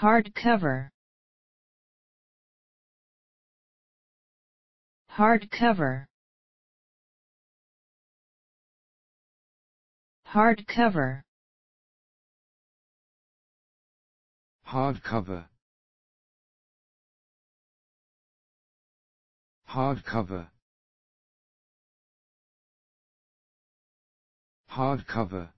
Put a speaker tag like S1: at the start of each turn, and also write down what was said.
S1: hardcover. Hardcover. Hardcover.
S2: Hardcover. Hardcover. Hardcover.